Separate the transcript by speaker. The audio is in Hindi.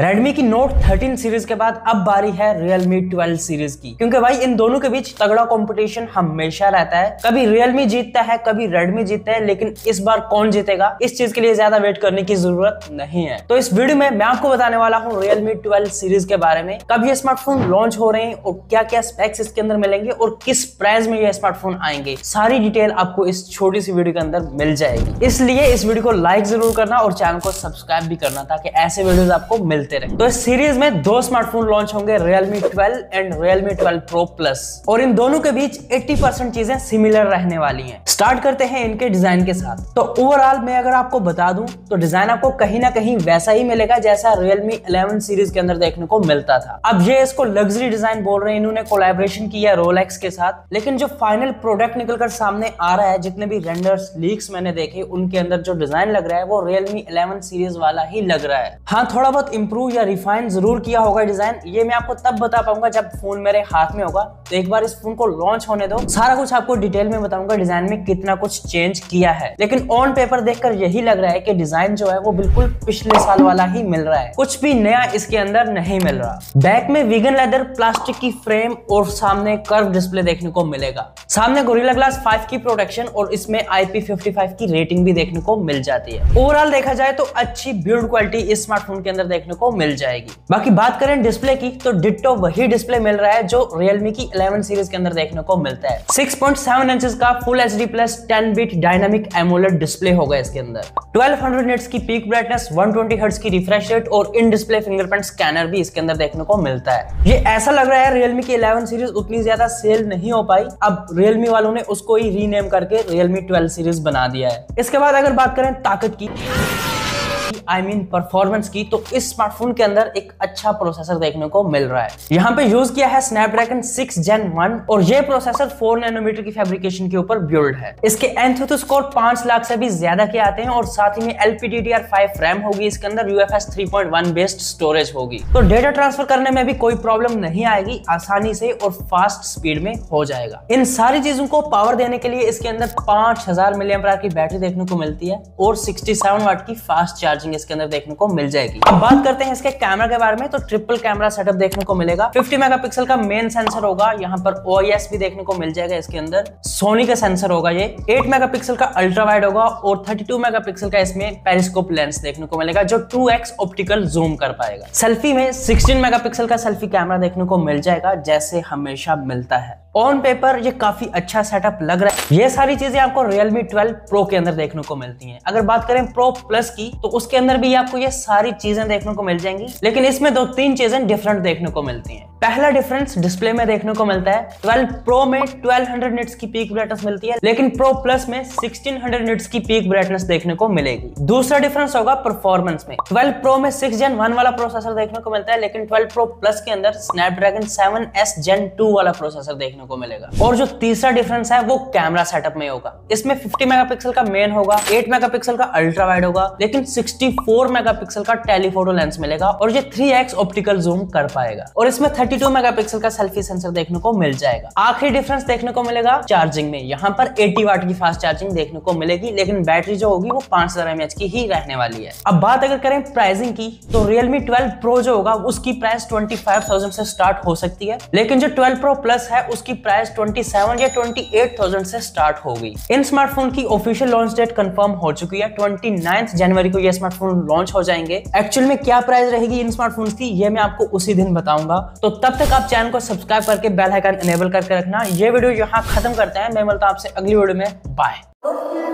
Speaker 1: Redmi की Note 13 सीरीज़ के बाद अब बारी है Realme 12 सीरीज़ की। क्योंकि भाई, इन दोनों के बीच तगड़ा कंपटीशन हमेशा रहता है। कभी Realme जीतता है, कभी Redmi जीतता है, लेकिन इस बार कौन जीतेगा? इस चीज़ के लिए ज़्यादा वेट करने की ज़रूरत नहीं है। तो इस वीडियो में मैं आपको बताने वाला हूँ Realme 12 सीरीज़ के बारे में। कब ये स्मार्टफ़ोन लॉन्च हो रहे हैं और क्या क्या स्पेक्स इसके अंदर मिलेंगे और किस प्राइस में ये स्मार्टफ़ोन आएँगे। सारी डिटेल आपको इस छोटी सी वीडियो के अंदर मिल जाएगी। इसलिए इस वीडियो को लाइक ज़रूर करना और चैनल को सब्सक्राइब भी करना ताकि ऐसे वीडियोस आपको मिलते मिलते रहे। तो इस सीरीज़ में दो स्मार्टफ़ोन लॉन्च होंगे, Realme 12 and Realme 12 Pro Plus और इन दोनों के बीच 80 परसेंट चीज़ें सिमिलर रहने वाली हैं। स्टार्ट करते हैं इनके डिज़ाइन के साथ। तो ओवरऑल मैं अगर आपको बता दूँ तो डिज़ाइन आपको कहीं ना कहीं वैसा ही मिलेगा जैसा Realme 11 सीरीज़ के अंदर देखने को मिलता था। अब ये इसको लग्जरी डिज़ाइन बोल रहे हैं, इन्होंने कोलेबोरेशन किया रोलेक्स के साथ। लेकिन जो फाइनल प्रोडक्ट निकलकर सामने आ रहा है, जितने भी रेंडर्स लीक्स मैंने देखे, उनके अंदर जो डिज़ाइन लग रहा है, वो Realme 11 सीरीज़ वाला ही लग रहा है। हाँ थोड़ा बहुत इंप्रूव इम्प्रूव या रिफाइन ज़रूर किया होगा डिज़ाइन ये मैं आपको तब बता पाऊँगा जब फ़ोन मेरे हाथ में होगा। तो एक बार इस फ़ोन को लॉन्च होने दो। सारा कुछ आपको डिटेल में बताऊँगा डिज़ाइन में कितना कुछ चेंज किया है। लेकिन ऑन पेपर देखकर यही लग रहा है कि डिज़ाइन जो है वो बिल्कुल पिछले साल वाला ही मिल रहा है। कुछ भी नया इसके अंदर नहीं मिल रहा। बैक में वीगन लेदर प्लास्टिक की फ्रेम और सामने कर्व डिस्प्ले देखने को मिलेगा। सामने गोरिल्ला ग्लास 5 की प्रोटेक्शन और इसमें IP55 की रेटिंग भी देखने को मिल जाती है। ओवरऑल देखा जाए तो अच्छी बिल्ड क्वालिटी इस स्मार्टफ़ोन के अंदर देखने को मिल जाएगी। बाकी बात करें डिस्प्ले की तो डिट्टो वही डिस्प्ले मिल रहा है जो Realme की 11 सीरीज़ के अंदर देखने को मिलता है। 6.7 इंचेस का full H D plus ten bit dynamic AMOLED display होगा इसके अंदर। 1200 निट्स की पीक ब्राइटनेस 120 हर्ट्ज की रिफ्रेश रेट और इन डिस्प्ले फिंगरप्रिंट स्कैनर भी इसके अंदर देखने को मिलता है। ये ऐसा लग रहा है Realme की 11 सीरीज़ उतनी ज़्यादा सेल नहीं हो पाई। अब Realme वालों ने उसको ही रीनेम करके रियलमी 12 सीरीज़ बना दिया है। इसके बाद अगर बात करें ताकत की आई मीन परफॉर्मेंस की तो इस स्मार्टफ़ोन के अंदर एक अच्छा प्रोसेसर देखने को मिल रहा है। यहाँ पे यूज़ किया है स्नैपड्रैगन सिक्स जेन वन और ये प्रोसेसर फोर नैनोमीटर की फैब्रिकेशन के ऊपर बिल्ड है। इसके एंथोथो स्कोर 5 लाख से भी ज़्यादा के आते हैं और साथ ही में LPDDR5 रैम होगी, इसके अंदर UFS 3.1 बेस्ड स्टोरेज होगी। तो डेटा ट्रांसफ़र करने में भी कोई प्रॉब्लम नहीं आएगी, आसानी से और फास्ट स्पीड में हो जाएगा। इन सारी चीज़ों को पावर देने के लिए इसके अंदर पाँच हज़ार की बैटरी देखने को मिलती है और सिक्सटी वाट की फास्ट चार्जिंग इसके अंदर देखने को मिल जाएगी। अब बात करते हैं इसके कैमरा के बारे में तो ट्रिपल कैमरा सेटअप देखने को मिलेगा। 50 मेगापिक्सल का मेन सेंसर होगा, यहाँ पर ओआईएस भी देखने को मिल जाएगा इसके अंदर। सोनी का सेंसर होगा ये। 8 मेगापिक्सल का अल्ट्रा वाइड होगा और 32 मेगापिक्सल का इसमें पेरिस्कोप लेंस देखने को मिलेगा, जो 2x ऑप्टिकल जूम कर पाएगा। सेल्फी में 16 मेगापिक्सल का सेल्फी कैमरा देखने को मिल जाएगा, जैसे हमेशा मिलता है। ऑन पेपर ये काफ़ी अच्छा सेटअप लग रहा है। ये सारी चीज़ें आपको Realme 12 Pro के अंदर देखने को मिलती हैं। अगर बात करें Pro Plus की तो उसके अंदर भी आपको ये सारी चीज़ें देखने को मिल जाएँगी, लेकिन इसमें दो तीन चीज़ें डिफरेंट देखने को मिलती हैं। पहला डिफरेंस डिस्प्ले में देखने को मिलता है। 12 प्रो में 1200 निट्स की पीक ब्राइटनेस मिलती है, लेकिन प्रो प्लस में 1600 निट्स की पीक ब्राइटनेस देखने को मिलेगी। दूसरा डिफरेंस होगा परफॉर्मेंस में। 12 प्रो में 6 जेन 1 वाला प्रोसेसर देखने को मिलता है, लेकिन 12 प्रो प्लस के अंदर स्नैपड्रैगन 7s जेन 2 वाला प्रोसेसर देखने को मिलेगा। और जो तीसरा डिफरेंस है, वो कैमरा सेटअप में होगा। इसमें 50 मेगापिक्सल का मेन होगा 8 मेगापिक्सल का अल्ट्रा वाइड होगा, लेकिन 64 मेगापिक्सल का टेलीफोटो लेंस मिलेगा, और ये 3x ऑप्टिकल जूम कर पाएगा। और इसमें 32 मेगापिक्सल का सेल्फी सेंसर देखने को मिल जाएगा। आखिरी डिफरेंस देखने को मिलेगा चार्जिंग में। यहाँ पर 80 वाट की फास्ट चार्जिंग देखने को मिलेगी लेकिन बैटरी जो होगी वो पाँच हज़ार की ही रहने वाली है। अब बात अगर करें प्राइसिंग की तो Realme 12 Pro जो होगा उसकी प्राइस 25,000 से स्टार्ट हो सकती है। लेकिन जो 12 Pro Plus है उसकी प्राइस 27 या 28,000 से स्टार्ट होगी। इन स्मार्टफ़ोन की ऑफिशियल लॉन्च डेट कंफर्म हो चुकी है। ट्वेंटी जनवरी को ये स्मार्टफ़ोन लॉन्च हो जाएँगे। एक्चुअल में क्या प्राइस रहेगी इन स्मार्टफ़ोन की ये मैं आपको उसी दिन बताऊँगा। तो तब तक आप चैनल को सब्सक्राइब करके बेल आइकन इनेबल करके रखना। ये वीडियो यहाँ खत्म करते हैं। मैं मिलता हूँ आपसे अगली वीडियो में। बाय।